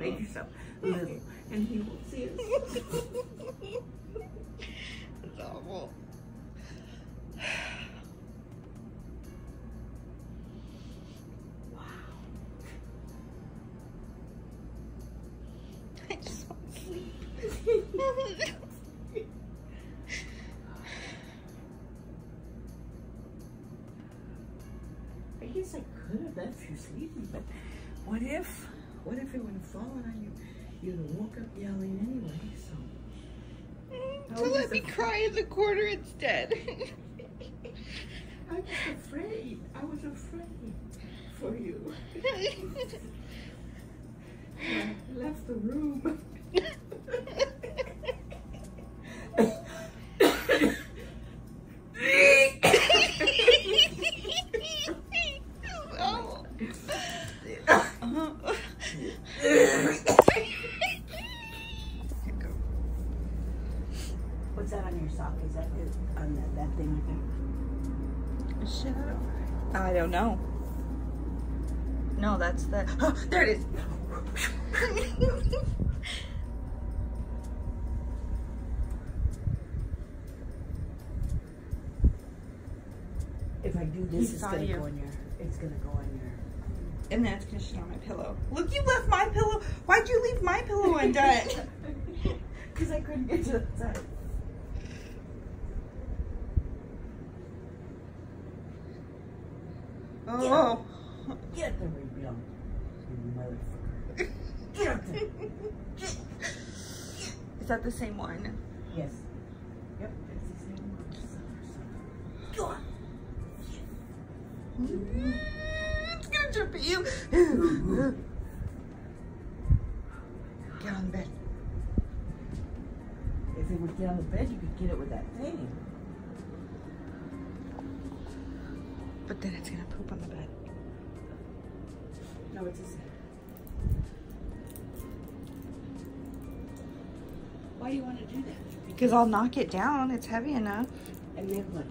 Make yourself little, and he will see us. It's awful. Yelling anyway, so. Mm, oh, so let me cry in the corner instead. I was afraid. I was afraid for you. I left the room. What's that on your sock? Is that it, on that, that thing right there? Shadow. I don't know. No, that's the. Oh, there it is. If I do this, He it's gonna you. go on your. It's gonna go on your. and that's gonna shit on my pillow. Look, you left my pillow. Why'd you leave my pillow undone? Because I couldn't get to the side. Oh. Get up there, you belong. You motherfucker. Get up there. Is that the same one? Yes. Yep, it's the same one. Go on. It's gonna jump at you. Get on the bed. If it would get on the bed, you could get it with that thing. But then it's gonna poop on the bed. No, it's the same. Why do you want to do that? Because I'll knock it down. It's heavy enough. And then what?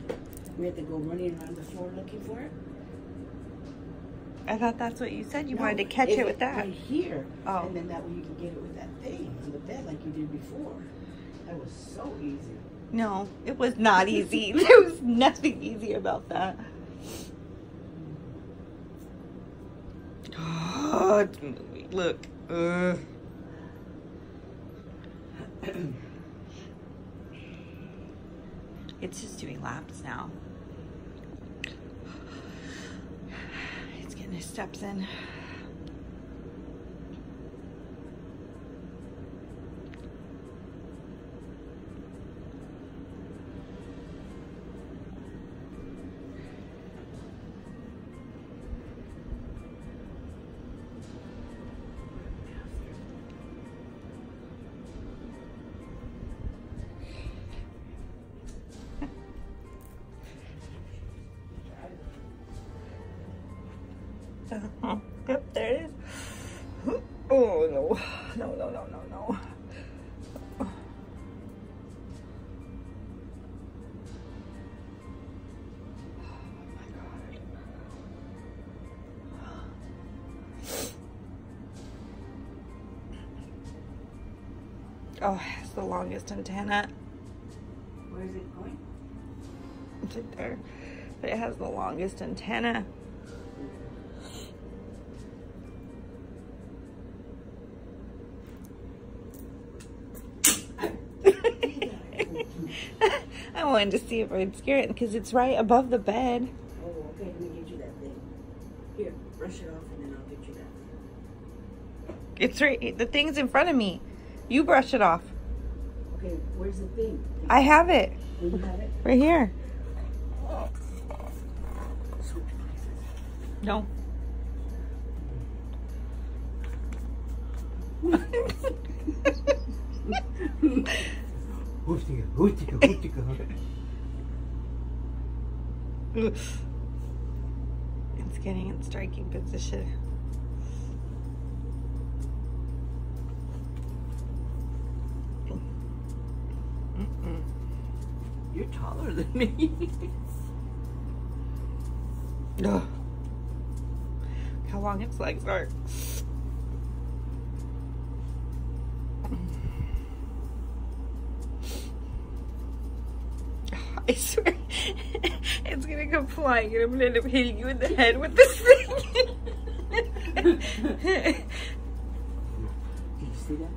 We have to go running around the floor looking for it? I thought that's what you said. You No, wanted to catch if it with that. Right here. Oh. And then that way you can get it with that thing on the bed like you did before. That was so easy. No, it was not easy. There was nothing easy about that. Look. Ugh. It's just doing laps now. It's getting his steps in. Yep, there it is. Oh no, no, no, no, no, no. Oh, it's the longest antenna. Where is it going? It's right there. But it has the longest antenna. Wanted to see if I'd scare it because it's right above the bed. Oh, okay, let me get you that thing. Here, brush it off and then I'll get you that thing. It's right. The thing's in front of me. You brush it off. Okay, where's the thing? I have it you have it? right here. Switch places. No. Hústica, hústica, hústica. It's getting in striking position. You're taller than me. Ugh. How long its legs are. I swear, it's gonna come flying and I'm gonna end up hitting you in the head with this thing. Did you see that?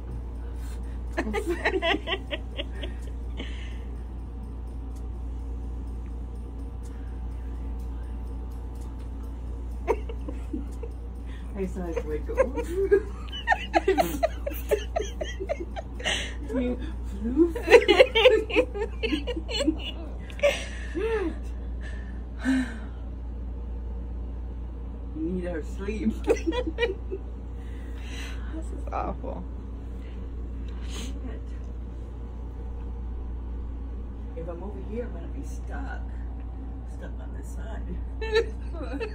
I saw his wig go through. You flew. You need our sleep. this is awful. If I'm over here, I'm gonna be stuck. Stuck on this side.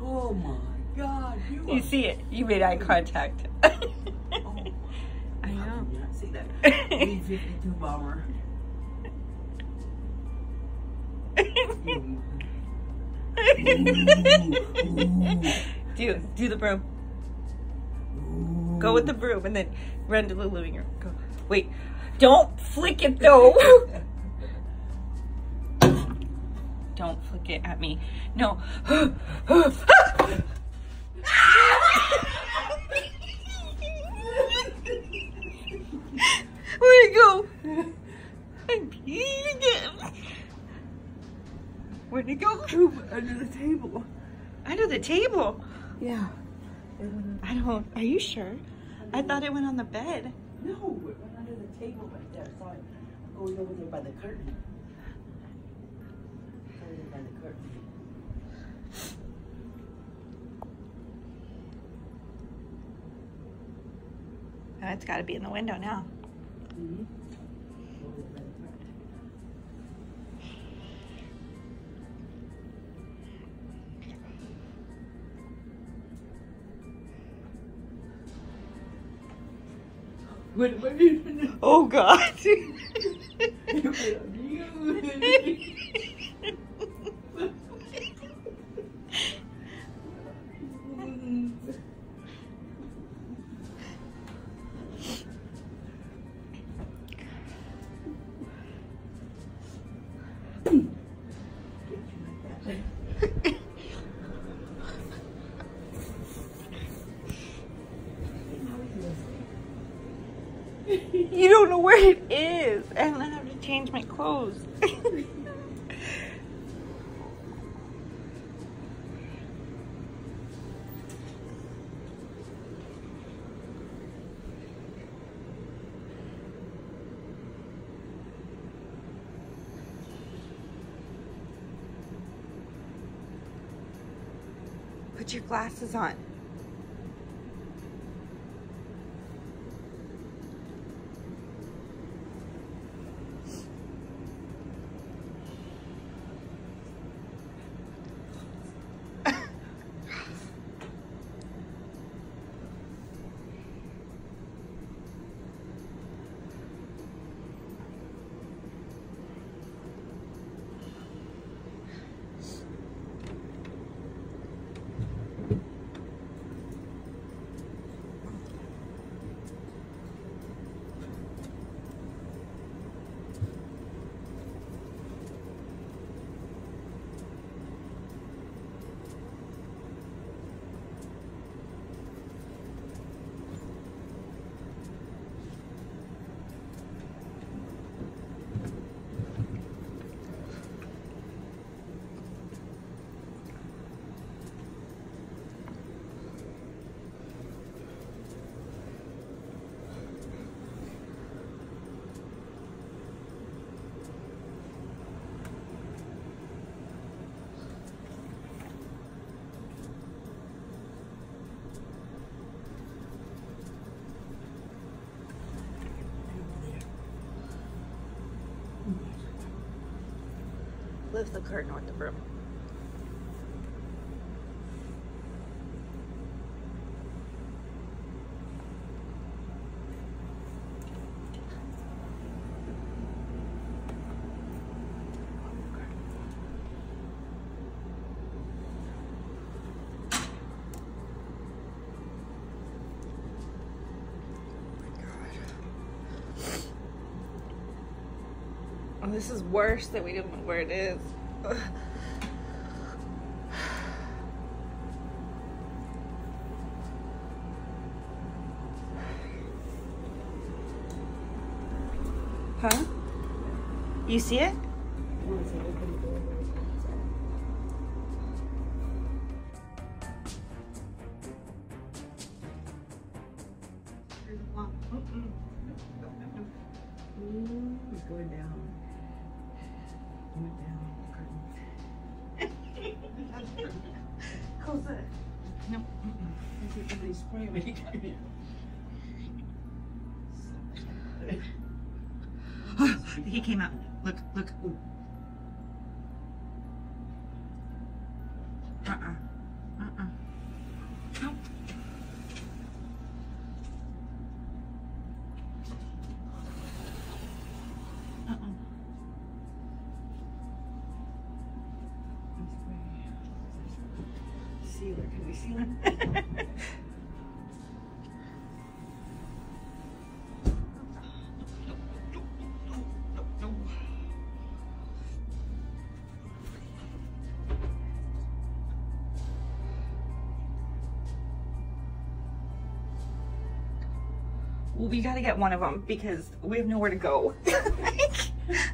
oh my God! You, You see it. You made eye contact. Oh I know. not see that? B-52 bomber. do do the broom. Go with the broom and then run to the living room. Go. Wait. Don't flick it though. Don't flick it at me. No. Where'd it go? I'm peeing again. Where'd it go? Under the table. Under the table. Yeah. I don't. Are you sure? I thought it went on the bed. no, it went under the table right there. I saw it going over there by the curtain. Over there by the curtain. Oh, it's got to be in the window now. Mm-hmm. Over there by the curtain. What doing? Oh God. change my clothes. Put your glasses on. Lift the curtain with the this is worse that we don't know where it is. Huh? You see it? Went down. Curtain. Close it. No. Somebody spraying when he came in. he came out. Look, look. Uh-uh. Sealer, can we seal him? We gotta get one of them because we have nowhere to go.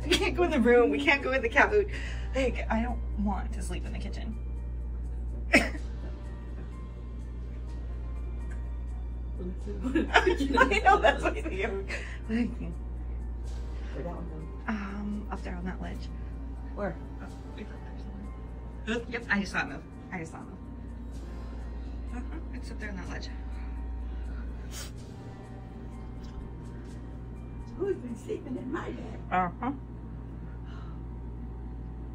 we can't go in the room. We can't go in the couch. Like, I don't want to sleep in the kitchen. I know that's what I think. Like, Where that one go? um, up there on that ledge. Where? Oh, it's up there somewhere. Yep, I just saw it move. I just saw it move. Uh-huh, it's up there on that ledge. Who's been sleeping in my bed? Uh-huh.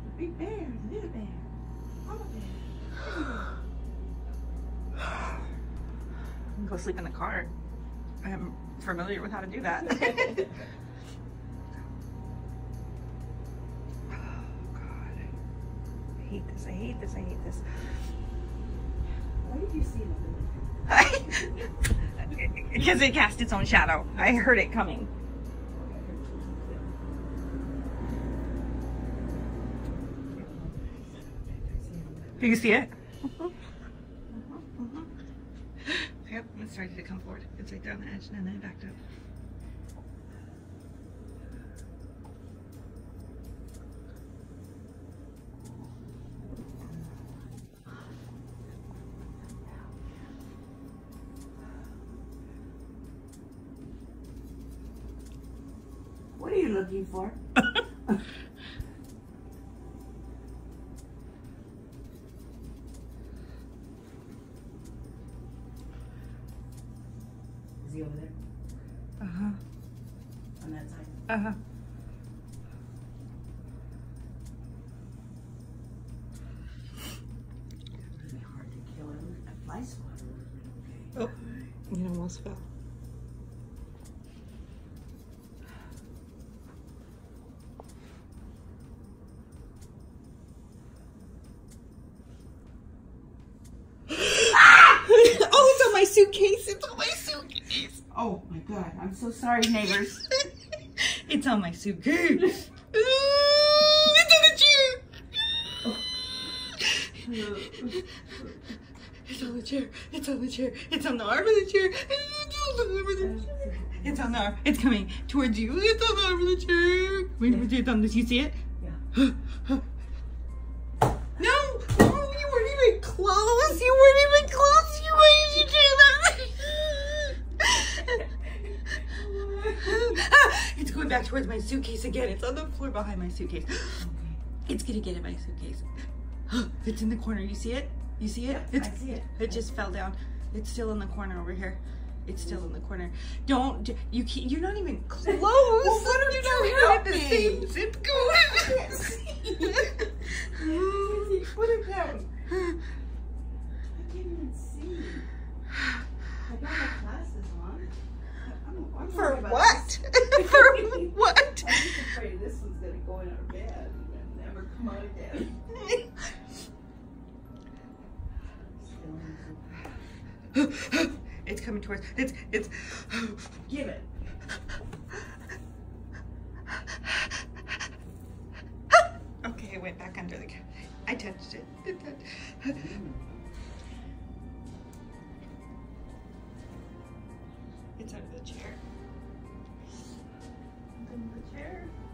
The big bear, the little bear. Mama bear. Go sleep in the car. I'm familiar with how to do that. oh God. I hate this. I hate this. I hate this. Why did you see nothing? Because it cast its own shadow. I heard it coming. Do you see it? It started to come forward. It's right on the edge, and then it backed up. Is he over there Uh-huh. on that side? Uh-huh. I'm so sorry, neighbors. it's on my suitcase. Ooh, it's on the chair. It's on the chair. It's on the chair. It's on the arm of the chair. It's on the arm of the chair. It's on the arm. It's coming towards you. It's on the arm of the chair. Wait, wait, it's on this. You see it? Yeah. going back towards my suitcase again. It's on the floor behind my suitcase. It's gonna get in my suitcase. It's in the corner. You see it? You see it? It's, I see it. It just fell down. It's still in the corner over here. It's still in the corner. Don't you? Can't, you're not even close. what if you're you help in the me? same zip code. Put it down. I can't even see. I got my glasses on. I'm, I'm For what? For what? I'm just afraid this one's gonna go in our bed and never come out again. It's coming towards. It's it's. Give it. Okay, it went back under the. I touched it. It touched- It's under the chair. Under the chair.